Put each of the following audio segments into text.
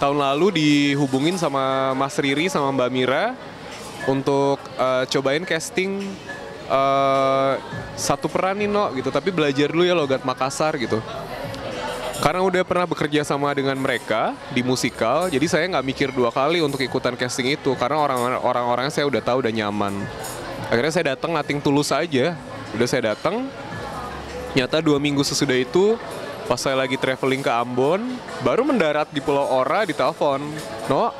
tahun lalu dihubungin sama Mas Riri sama Mbak Mira untuk uh, cobain casting uh, satu peran nih no gitu. Tapi belajar dulu ya logat Makassar gitu. Karena udah pernah bekerja sama dengan mereka di musikal jadi saya nggak mikir dua kali untuk ikutan casting itu. Karena orang-orang saya udah tahu udah nyaman. Akhirnya saya datang nating tulus aja. Udah saya datang nyata dua minggu sesudah itu pas saya lagi traveling ke Ambon baru mendarat di Pulau Ora di telepon no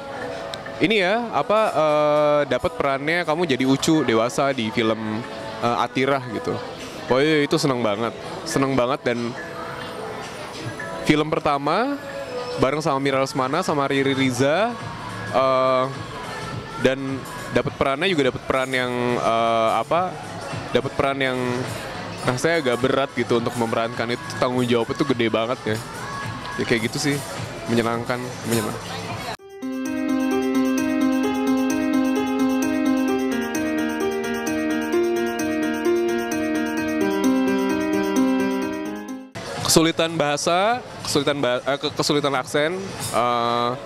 ini ya apa uh, dapat perannya kamu jadi Ucu dewasa di film uh, Atirah gitu. Oh iya itu seneng banget. Seneng banget dan film pertama bareng sama Mira Lesmana sama Riri Riza uh, dan dapat perannya juga dapat peran yang uh, apa dapat peran yang rasanya agak berat gitu untuk memerankan itu. Tanggung jawab itu gede banget ya. Ya kayak gitu sih. Menyenangkan menyenangkan kesulitan bahasa kesulitan bah eh, kesulitan aksen uh,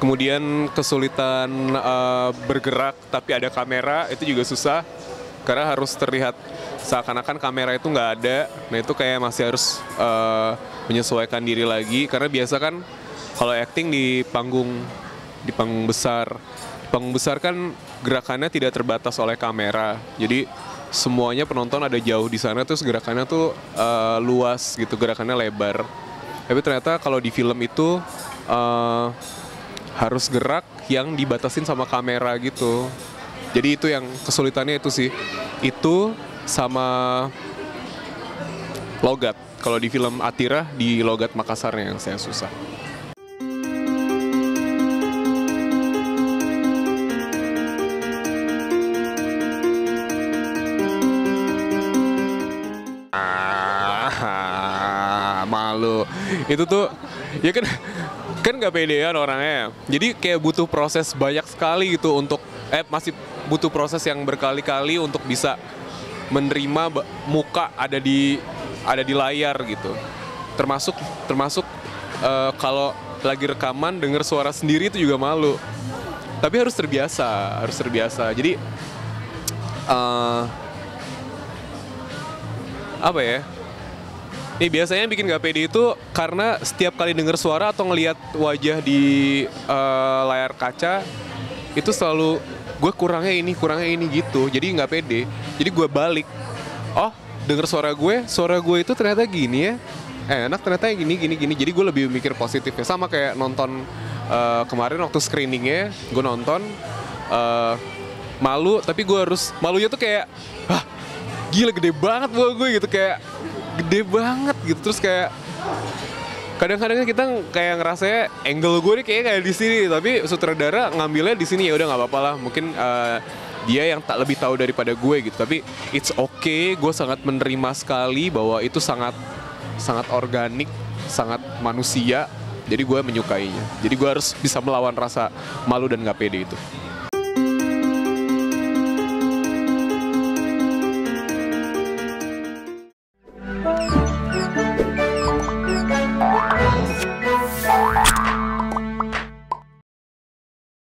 kemudian kesulitan uh, bergerak tapi ada kamera itu juga susah karena harus terlihat seakan-akan kamera itu nggak ada. Nah itu kayak masih harus uh, menyesuaikan diri lagi. Karena biasa kan kalau acting di panggung di panggung besar. Di panggung besar kan gerakannya tidak terbatas oleh kamera. Jadi semuanya penonton ada jauh di sana terus gerakannya tuh uh, luas gitu gerakannya lebar. Tapi ternyata kalau di film itu uh, harus gerak yang dibatasin sama kamera gitu jadi itu yang kesulitannya itu sih. Itu sama logat. Kalau di film Atira di logat Makassarnya yang saya susah. Ah, malu. Itu tuh ya kan kan nggak pedean orangnya. Jadi kayak butuh proses banyak sekali gitu untuk eh masih butuh proses yang berkali-kali untuk bisa menerima muka ada di ada di layar gitu. Termasuk termasuk uh, kalau lagi rekaman dengar suara sendiri itu juga malu. Tapi harus terbiasa, harus terbiasa. Jadi uh, apa ya? Ini biasanya bikin gak pede itu karena setiap kali denger suara atau ngelihat wajah di uh, layar kaca itu selalu gue kurangnya ini kurangnya ini gitu. Jadi nggak pede. Jadi gue balik. Oh denger suara gue suara gue itu ternyata gini ya. Eh, enak ternyata gini gini gini. Jadi gue lebih mikir positifnya. Sama kayak nonton uh, kemarin waktu screeningnya gue nonton uh, malu tapi gue harus malunya tuh kayak ah gila gede banget gue gitu. Kayak gede banget gitu. Terus kayak kadang-kadang kita kayak ngerasa angle gue nih kayak kayak di sini tapi sutradara ngambilnya di sini. Ya udah nggak apa-apa lah mungkin uh, dia yang tak lebih tahu daripada gue gitu. Tapi it's okay gue sangat menerima sekali bahwa itu sangat sangat organik sangat manusia. Jadi gue menyukainya. Jadi gue harus bisa melawan rasa malu dan nggak pede itu